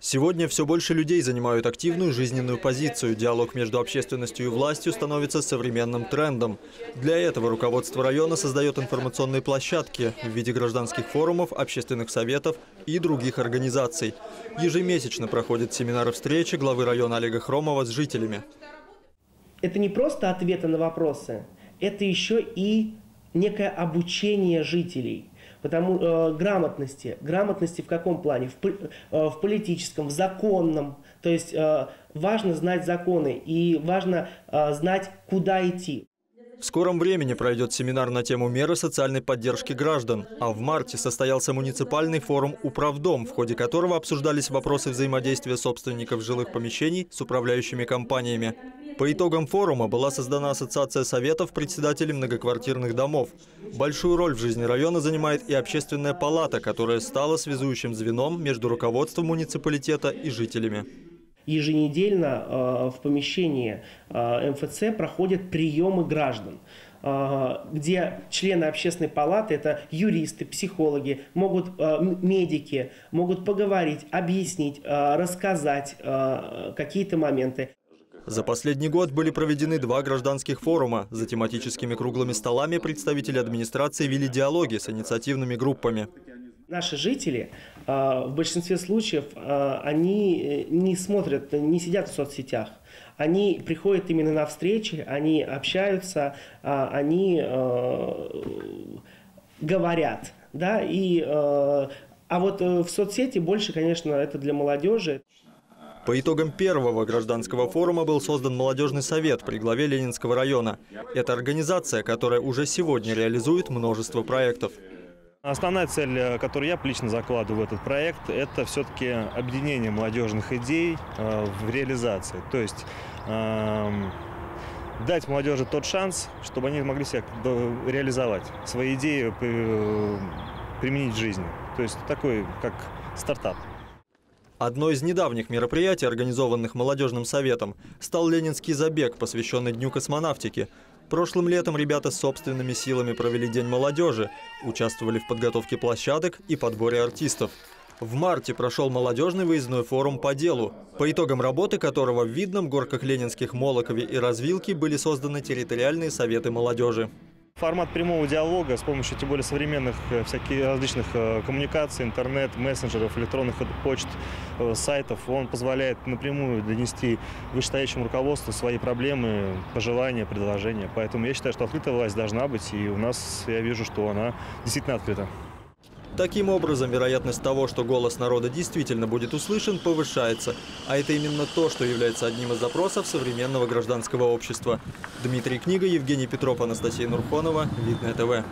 Сегодня все больше людей занимают активную жизненную позицию. Диалог между общественностью и властью становится современным трендом. Для этого руководство района создает информационные площадки в виде гражданских форумов, общественных советов и других организаций. Ежемесячно проходят семинары-встречи главы района Олега Хромова с жителями. Это не просто ответы на вопросы, это еще и некое обучение жителей – потому э, грамотности, грамотности в каком плане? В, э, в политическом, в законном. То есть э, важно знать законы и важно э, знать, куда идти. В скором времени пройдет семинар на тему меры социальной поддержки граждан, а в марте состоялся муниципальный форум «Управдом», в ходе которого обсуждались вопросы взаимодействия собственников жилых помещений с управляющими компаниями. По итогам форума была создана Ассоциация советов председателей многоквартирных домов. Большую роль в жизни района занимает и общественная палата, которая стала связующим звеном между руководством муниципалитета и жителями еженедельно э, в помещении э, МФЦ проходят приемы граждан э, где члены общественной палаты, это юристы, психологи, могут, медики, могут поговорить, объяснить, рассказать какие-то моменты. За последний год были проведены два гражданских форума. За тематическими круглыми столами представители администрации вели диалоги с инициативными группами. Наши жители а, в большинстве случаев а, они э, не смотрят, не сидят в соцсетях. Они приходят именно на встречи, они общаются, а, они говорят. Да? И, а вот э, в соцсети больше, конечно, это для молодежи. По итогам первого гражданского форума был создан молодежный совет при главе Ленинского района. Это организация, которая уже сегодня реализует множество проектов. Основная цель, э, которую я лично закладываю в этот проект, это все-таки объединение молодежных идей э, в реализации. То есть эм, дать молодежи тот шанс, чтобы они могли себя реализовать, свои идеи э, применить в жизни. То есть такой, как стартап. Одно из недавних мероприятий, организованных молодежным советом, стал ленинский забег, посвященный Дню космонавтики – Прошлым летом ребята собственными силами провели День молодежи, участвовали в подготовке площадок и подборе артистов. В марте прошел молодежный выездной форум по делу, по итогам работы которого в Видном, Горках Ленинских, Молокове и Развилке были созданы территориальные советы молодежи. Формат прямого диалога с помощью тем более современных э, всяких различных э, коммуникаций, интернет, мессенджеров, электронных почт, э, сайтов, он позволяет напрямую донести вышестоящему руководству свои проблемы, пожелания, предложения. Поэтому я считаю, что открытая власть должна быть, и у нас я вижу, что она действительно открыта. Таким образом, вероятность того, что голос народа действительно будет услышан, повышается. А это именно то, что является одним из запросов современного гражданского общества. Дмитрий Книга, Евгений Петров, Анастасия Нурхонова, Видное ТВ.